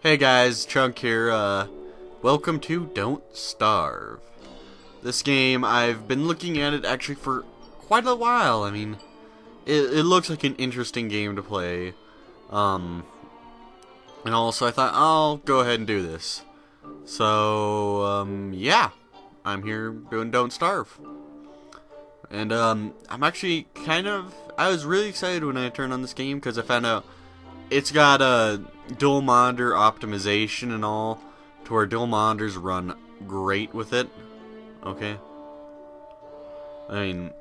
Hey guys, Chunk here. Uh, welcome to Don't Starve. This game, I've been looking at it actually for quite a while. I mean, it, it looks like an interesting game to play. Um, and also I thought, I'll go ahead and do this. So, um, yeah. I'm here doing Don't Starve. And, um, I'm actually kind of... I was really excited when I turned on this game because I found out it's got a dual monitor optimization and all to where dual monitors run great with it. Okay. I mean,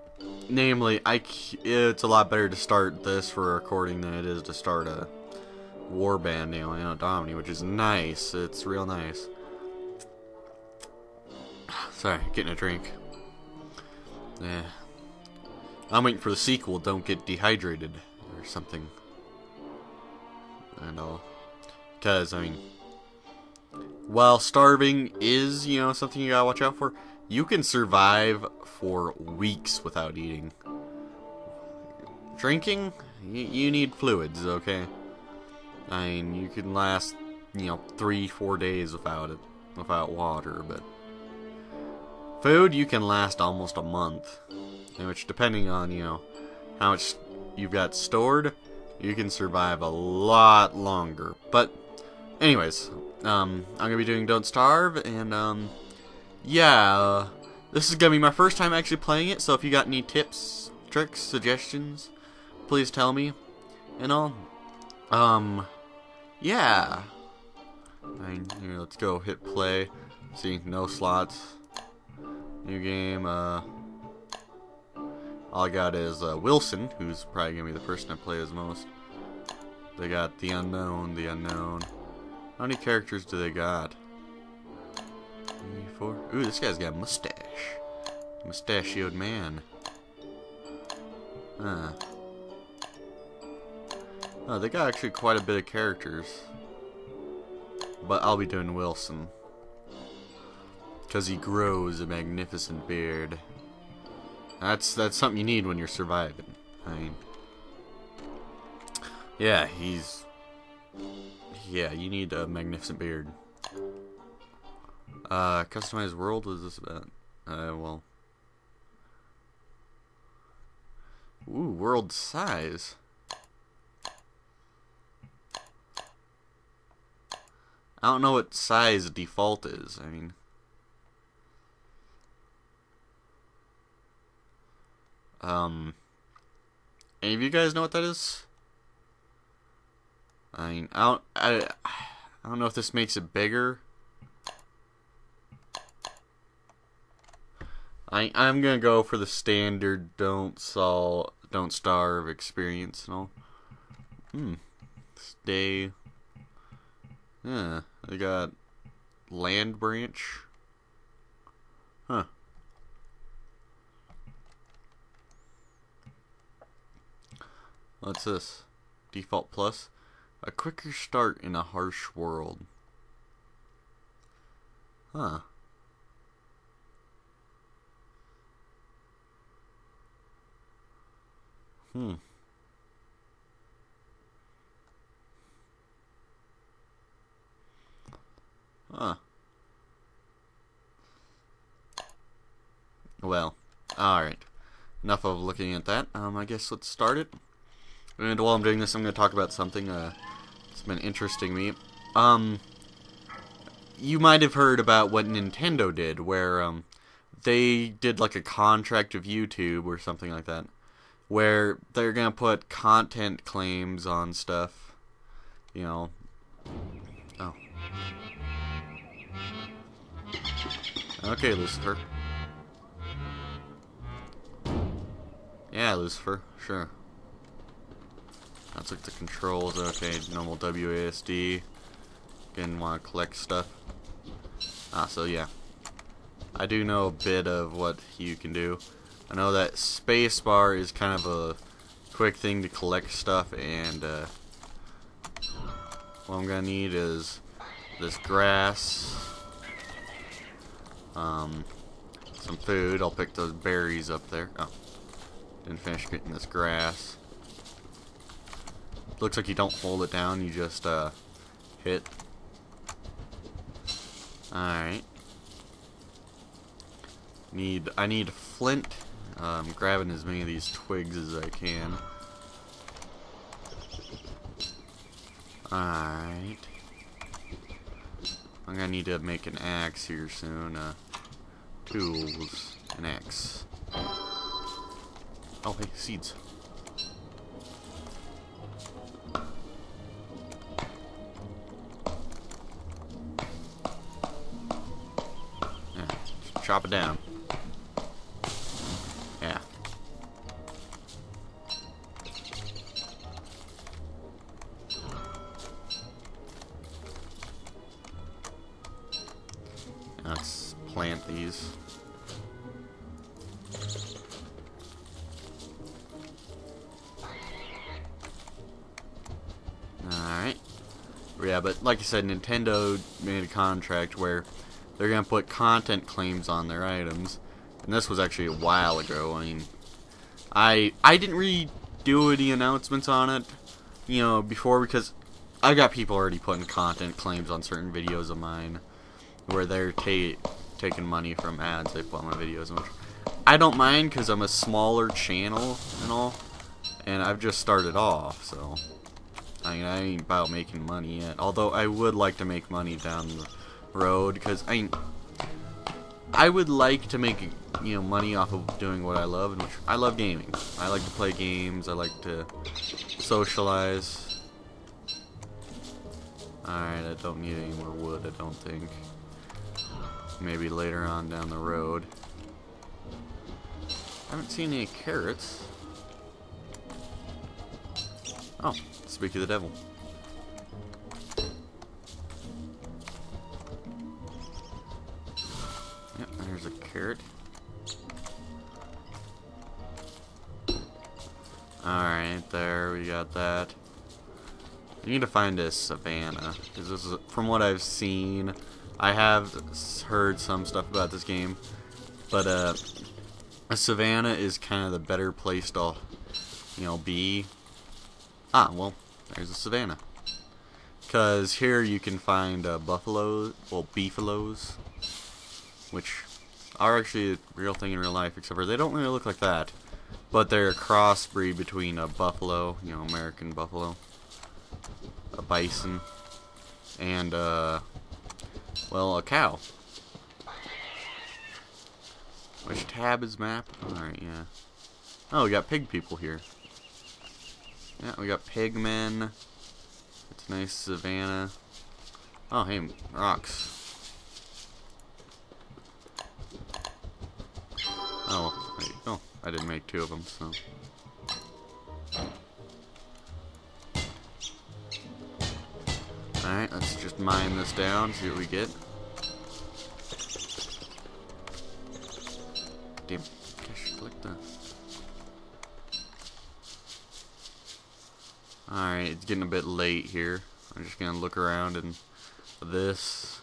namely, I it's a lot better to start this for recording than it is to start a warband, you know, Domini, which is nice. It's real nice. Sorry, getting a drink. Yeah. I'm waiting for the sequel, Don't Get Dehydrated, or something. And all. Because, I mean, while starving is, you know, something you gotta watch out for, you can survive for weeks without eating. Drinking, you need fluids, okay? I mean, you can last, you know, three, four days without it, without water, but food, you can last almost a month. Which, depending on, you know, how much you've got stored, you can survive a lot longer. But, anyways, um, I'm going to be doing Don't Starve, and, um, yeah, uh, this is going to be my first time actually playing it, so if you got any tips, tricks, suggestions, please tell me, and all. Um, yeah. Here, let's go hit play. See, no slots. New game, uh... All I got is uh, Wilson, who's probably going to be the person I play as most. They got the unknown, the unknown. How many characters do they got? Three, four. Ooh, this guy's got a mustache. Mustachioed man. Huh. Oh, they got actually quite a bit of characters. But I'll be doing Wilson. Because he grows a magnificent beard. That's that's something you need when you're surviving. I mean, yeah, he's yeah. You need a magnificent beard. Uh, customized world was this about? Uh, well, ooh, world size. I don't know what size default is. I mean. Um, any of you guys know what that is? I mean, I don't, I, I don't know if this makes it bigger. I, I'm gonna go for the standard don't sol don't starve experience and all. Hmm. Stay. Yeah, I got land branch. Huh. What's this? Default plus? A quicker start in a harsh world. Huh. Hmm. Huh. Well, alright. Enough of looking at that. Um, I guess let's start it. And while I'm doing this, I'm going to talk about something uh, that's been interesting me. Um, you might have heard about what Nintendo did, where um, they did like a contract with YouTube or something like that, where they're going to put content claims on stuff. You know. Oh. Okay, Lucifer. Yeah, Lucifer, sure. That's like the controls. Okay, normal WASD. Again, want to collect stuff. Ah, so yeah. I do know a bit of what you can do. I know that spacebar is kind of a quick thing to collect stuff, and uh, what I'm gonna need is this grass, um, some food. I'll pick those berries up there. Oh, didn't finish getting this grass. Looks like you don't hold it down, you just uh, hit. Alright. Need I need flint. Um, grabbing as many of these twigs as I can. Alright. I'm gonna need to make an axe here soon. Uh, tools. An axe. Oh, hey, seeds. Chop it down. Yeah. Let's plant these. Alright. Yeah, but like I said, Nintendo made a contract where they're going to put content claims on their items. And this was actually a while ago. I mean, I I didn't really do any announcements on it, you know, before because I got people already putting content claims on certain videos of mine where they're ta taking money from ads they put on my videos. Which I don't mind because I'm a smaller channel and all, and I've just started off, so I mean I ain't about making money yet. Although I would like to make money down the road because I I would like to make you know money off of doing what I love, and which I love gaming. I like to play games. I like to socialize. Alright, I don't need any more wood, I don't think. Maybe later on down the road. I haven't seen any carrots. Oh, speak of the devil. There's a carrot. Alright, there, we got that. I need to find a savannah. Because this is, from what I've seen, I have heard some stuff about this game. But, uh, a savannah is kind of the better place to, you know, be. Ah, well, there's a savannah. Because here you can find uh, buffalo, well, beefaloes, which are actually a real thing in real life, except for they don't really look like that. But they're a crossbreed between a buffalo, you know, American buffalo, a bison, and, uh, well, a cow. Which tab is map? Alright, yeah. Oh, we got pig people here. Yeah, we got pigmen. It's nice savannah. Oh, hey, rocks. Oh, wait, oh, I didn't make two of them, so. Alright, let's just mine this down, see what we get. Damn, gosh, click the... Alright, it's getting a bit late here. I'm just gonna look around and this.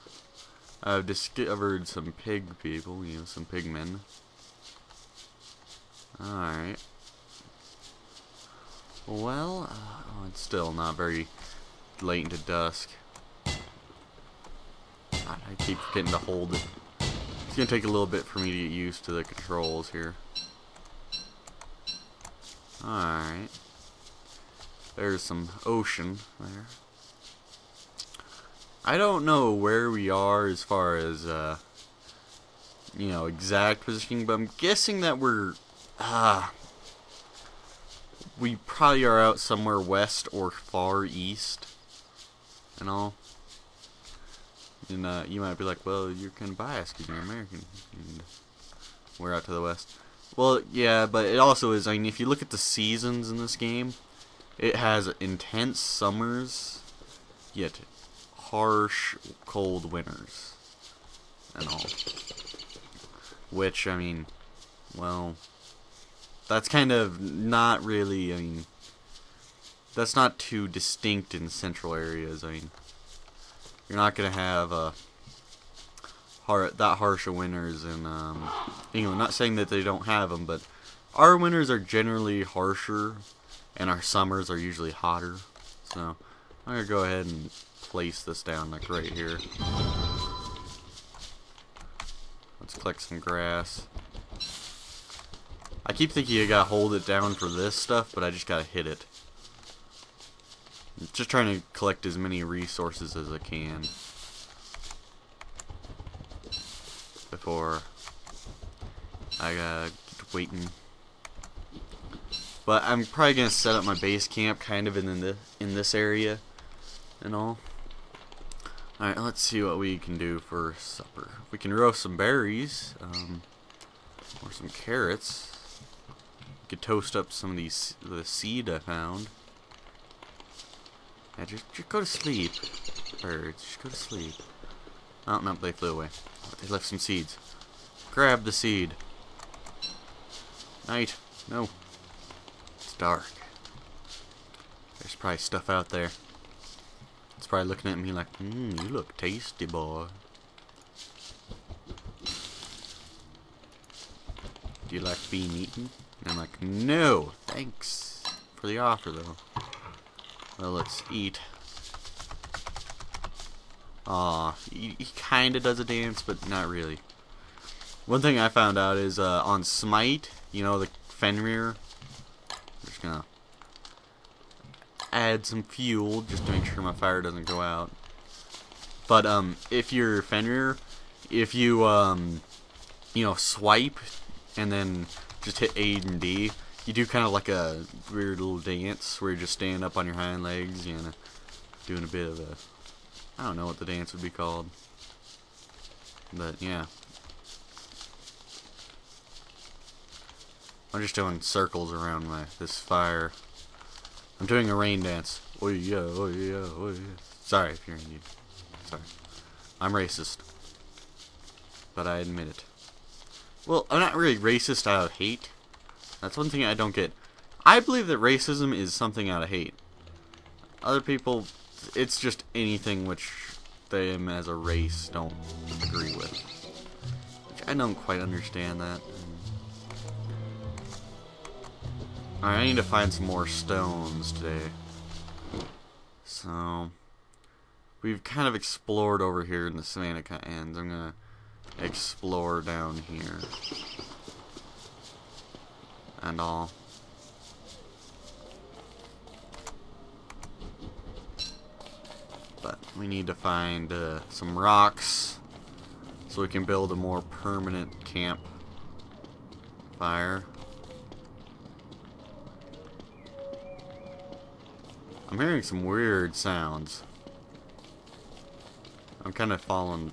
I've discovered some pig people, you know, some pigmen. Alright. Well, uh, oh, it's still not very late into dusk. God, I keep getting to hold it. It's gonna take a little bit for me to get used to the controls here. Alright. There's some ocean there. I don't know where we are as far as, uh, you know, exact positioning, but I'm guessing that we're, ah, we probably are out somewhere west or far east and all. And uh, you might be like, well, you're kind of biased because you're American. And we're out to the west. Well, yeah, but it also is, I mean, if you look at the seasons in this game, it has intense summers, yet harsh, cold winters. And all. Which, I mean, well, that's kind of not really, I mean, that's not too distinct in central areas. I mean, you're not going to have a hard, that harsh of winters in um, England. Not saying that they don't have them, but our winters are generally harsher, and our summers are usually hotter. So I'm going to go ahead and place this down like right here. Let's collect some grass. I keep thinking you gotta hold it down for this stuff, but I just gotta hit it. Just trying to collect as many resources as I can. Before I gotta keep waiting. But I'm probably gonna set up my base camp kind of in the in this area and all. Alright, let's see what we can do for supper. We can roast some berries, um, or some carrots. Could toast up some of these the seed I found. Yeah, just, just go to sleep, birds. Just go to sleep. Oh no, they flew away. They left some seeds. Grab the seed. Night. No. It's dark. There's probably stuff out there. It's probably looking at me like, mmm, you look tasty, boy. Do you like being eaten? And I'm like, no, thanks for the offer, though. Well, let's eat. Aw, he, he kinda does a dance, but not really. One thing I found out is uh, on Smite, you know, the Fenrir. just gonna add some fuel just to make sure my fire doesn't go out. But um, if you're Fenrir, if you um, you know, swipe and then just hit A and D, you do kind of like a weird little dance where you just stand up on your hind legs, you know, doing a bit of a, I don't know what the dance would be called, but yeah. I'm just doing circles around my this fire. I'm doing a rain dance. Oh yeah, oh yeah, oh yeah. Sorry if you're Indian. Sorry. I'm racist. But I admit it. Well, I'm not really racist out of hate. That's one thing I don't get. I believe that racism is something out of hate. Other people, it's just anything which them as a race don't agree with. Which I don't quite understand that. Alright, I need to find some more stones today. So, we've kind of explored over here in the Savanica Ends. I'm gonna explore down here. And all. But we need to find uh, some rocks so we can build a more permanent camp fire. I'm hearing some weird sounds. I'm kind of following